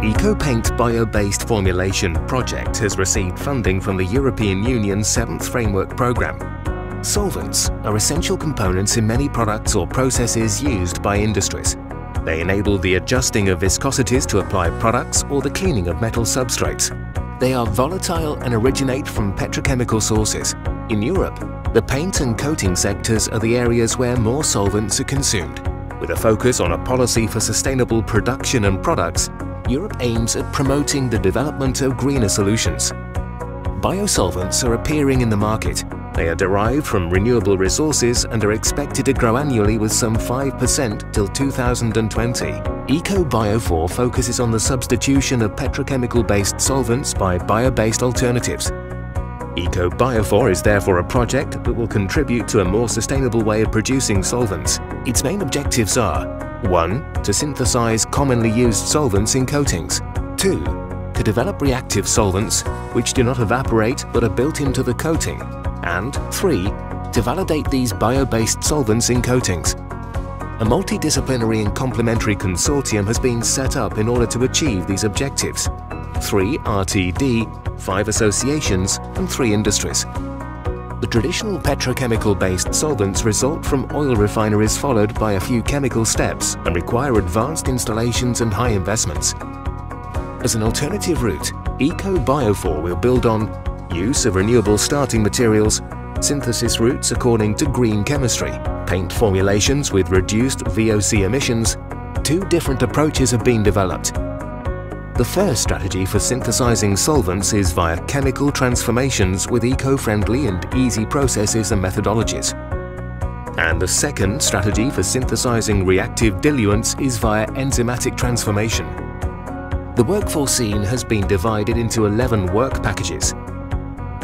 EcoPaint bio-based formulation project has received funding from the European Union's 7th Framework Programme. Solvents are essential components in many products or processes used by industries. They enable the adjusting of viscosities to apply products or the cleaning of metal substrates. They are volatile and originate from petrochemical sources. In Europe, the paint and coating sectors are the areas where more solvents are consumed. With a focus on a policy for sustainable production and products, Europe aims at promoting the development of greener solutions. Biosolvents are appearing in the market. They are derived from renewable resources and are expected to grow annually with some 5% till 2020. ECOBIOFOR focuses on the substitution of petrochemical-based solvents by bio-based alternatives. ECOBIOFOR is therefore a project that will contribute to a more sustainable way of producing solvents. Its main objectives are 1. To synthesize commonly used solvents in coatings. 2. To develop reactive solvents which do not evaporate but are built into the coating. And 3. To validate these bio-based solvents in coatings. A multidisciplinary and complementary consortium has been set up in order to achieve these objectives. 3 RTD, 5 associations and 3 industries. The traditional petrochemical-based solvents result from oil refineries followed by a few chemical steps and require advanced installations and high investments. As an alternative route, ECOBIOFOR will build on use of renewable starting materials, synthesis routes according to green chemistry, paint formulations with reduced VOC emissions, two different approaches have been developed the first strategy for synthesizing solvents is via chemical transformations with eco-friendly and easy processes and methodologies. And the second strategy for synthesizing reactive diluents is via enzymatic transformation. The work foreseen has been divided into 11 work packages.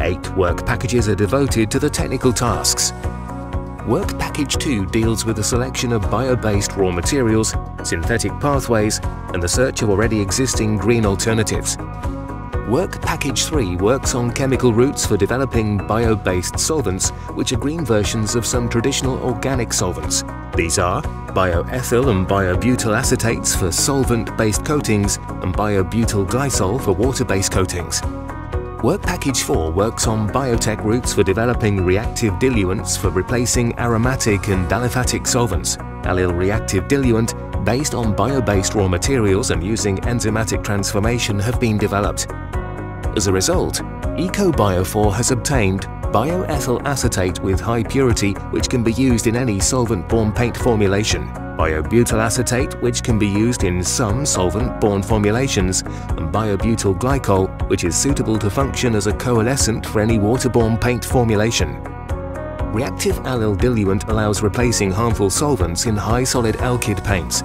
Eight work packages are devoted to the technical tasks, Work Package 2 deals with the selection of bio-based raw materials, synthetic pathways and the search of already existing green alternatives. Work Package 3 works on chemical routes for developing bio-based solvents which are green versions of some traditional organic solvents. These are bioethyl and biobutyl acetates for solvent-based coatings and biobutyl glycol for water-based coatings. Work Package 4 works on biotech routes for developing reactive diluents for replacing aromatic and aliphatic solvents. Allyl reactive diluent based on bio-based raw materials and using enzymatic transformation have been developed. As a result, ECOBIOFOR has obtained bioethyl acetate with high purity which can be used in any solvent-borne paint formulation biobutyl acetate which can be used in some solvent-borne formulations, and biobutyl glycol which is suitable to function as a coalescent for any waterborne paint formulation. Reactive allyl diluent allows replacing harmful solvents in high solid alkyd paints.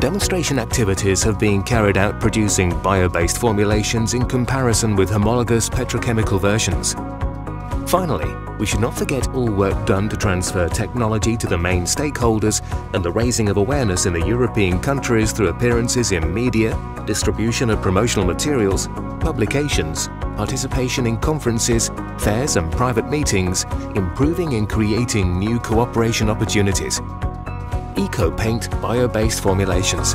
Demonstration activities have been carried out producing bio-based formulations in comparison with homologous petrochemical versions. Finally, we should not forget all work done to transfer technology to the main stakeholders and the raising of awareness in the European countries through appearances in media, distribution of promotional materials, publications, participation in conferences, fairs and private meetings, improving and creating new cooperation opportunities. EcoPaint bio-based formulations